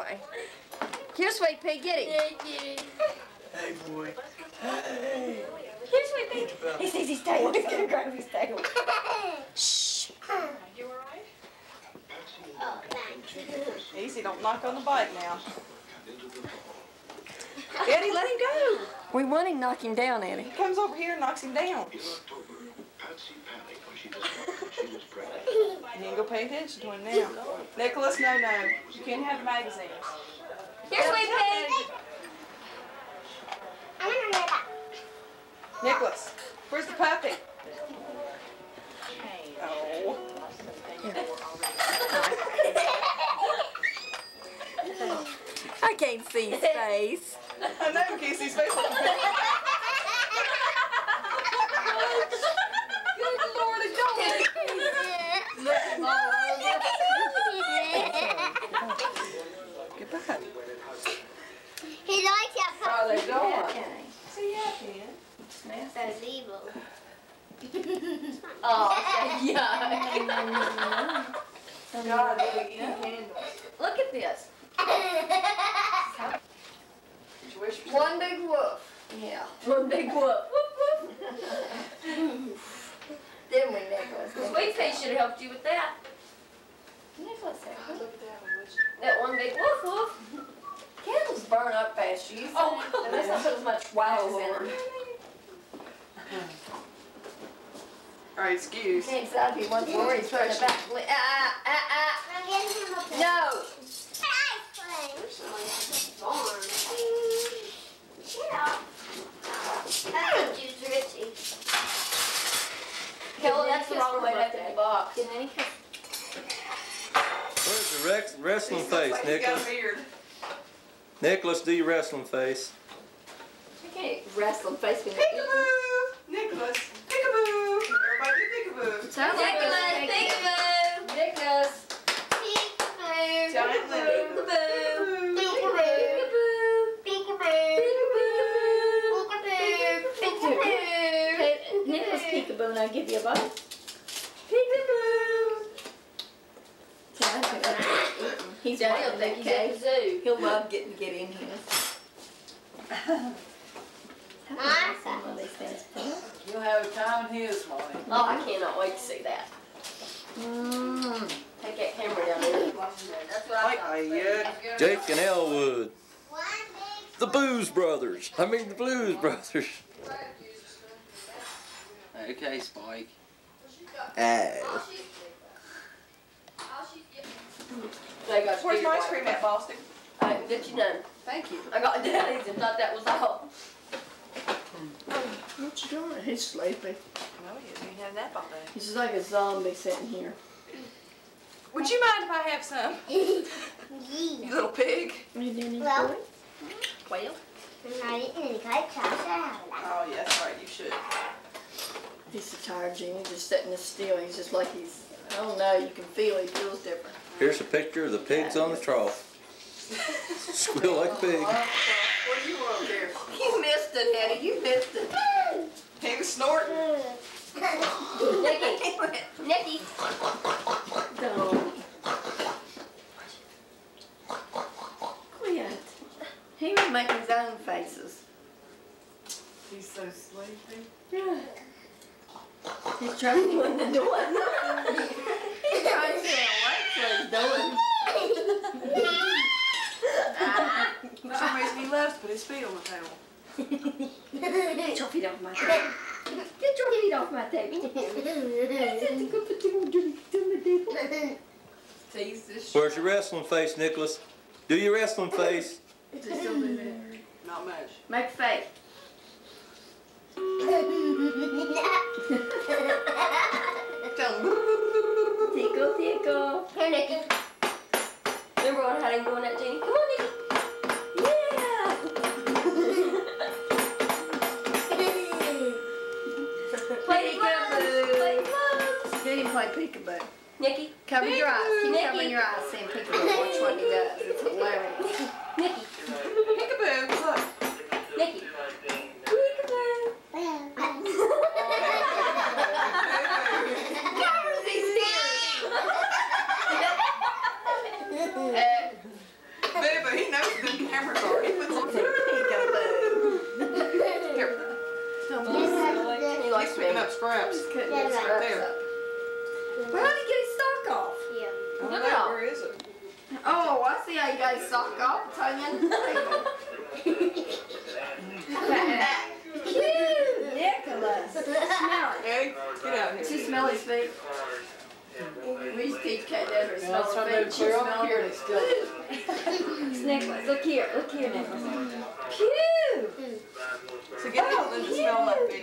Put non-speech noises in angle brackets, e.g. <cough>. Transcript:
way. Here, Sweet Pea, get him. Hey, boy. Hey. Here, Sweet Pea. He sees his tail. He's gonna grab his tail. Shh. You all right? Oh, Patsy. Easy, don't knock on the bike now. Eddie, let him go. We want him to knock him down, Eddie. He comes over here and knocks him down. In October, Patsy panicked when she was pregnant. You ain't gonna pay attention to him now. Nicholas, no, no. You can't have the magazines. Here, Sweet Pea. Nicholas, where's the puppy? Oh. I can't see his face. I know, can't see his face <laughs> on the picture. Good Lord, it's Get back. He likes that Oh, they puppy. don't. See, yeah, Ken. That's evil. <laughs> Oh, oh yeah. God, they eat candles. Look at this. Did you wish for One big woof. Yeah. One big woof. Woof, woof. Didn't we, Nicholas? Sweet Pea should have helped you with that. Nicholas, God, look at that one, that one big woof woof. <laughs> Candles burn up fast, you Oh, think? <laughs> And there's not put as much <laughs> wax in Lord. them. All right, excuse. Can't decide if he wants more, he's throwing it back. Ah, ah, ah, ah. I'm getting him a No. ice cream. Yeah. I think juice Richie. Kelly, that's the wrong way to open the box. Where's the rex- wrestling face, like he's got Nicholas? A beard. Nicholas, do your wrestling face. I can't wrestle face when you're. Peekaboo! Nicholas, peekaboo! Everybody do peekaboo. Sounds like Nicholas, peekaboo. Nicholas. Peekaboo. Giant lady. Peekaboo. Peekaboo. Peekaboo. Peekaboo. Peekaboo. Hey, Nicholas peekaboo and I'll give you a bite. Peekaboo. See, I think that's eating. He's Daddy will think he's at the zoo. He'll love getting get in here. Awesome. Some of these things put. You'll have a time his morning. Oh, I cannot wait to see that. Mmm. Take that camera down there. That's what I Like, thought. yeah. Jake and Elwood. The Booze Brothers. I mean, the Blues Brothers. Okay, Spike. Ah. They got Where's my ice cream at, Boston? Uh, I did you know? Thank you. I got <laughs> daddy's and thought that was all. Hmm. What you doing? He's sleeping. No, he didn't have that all day. He's just like a zombie sitting here. Would you mind if I have some? <laughs> You little pig. He didn't eat Well. it? I'm not eating any cake, so I should have that. Oh, yeah, that's right, you should. He's so tired, Jeannie, just sitting there still. He's just like he's, I don't you can feel it. feels different. Here's a picture of the pigs on the trough. Squeal like a pig. What do you want there? <laughs> You missed it, Eddie. You missed it. He was snorting. Nikki. Nikki. Don't. Quit. He was making his own faces. He's so sleepy. Yeah. He's trying to open the door. <laughs> he's trying to stay awake, doing. For some reason, he loves to put his feet on the table. Get your feet off my table. Get your feet off my table. Go put them on the table. Tease this Where's your wrestling face, Nicholas? Do your wrestling face. Does he still do that? Not much. Make a face. Play peekaboo. Nikki. Cover your eyes. Keep Nikki. covering your eyes, saying peekaboo. Watch what he does. It's <laughs> hilarious. Nikki. Peekaboo, look. Nikki. Peekaboo. Covers his ears. Boo camera card. He puts it peekaboo. Here, He likes he's picking me. up scraps. Cutting Yeah, his right scraps there. Up. Well, how did he get his sock off? Yeah. I don't Look know, at all. Where is it? Oh, I see how you got his sock off. It's hanging on the table. Cute, Nicholas. Smell it. Eddie, get out Does here. he smell his feet? We used to teach Kate Edward to smell That's her why feet. they She clear here, them. still. It's Nicholas. Look here. Look here, Nicholas. Cute. So get Linda to smell my feet.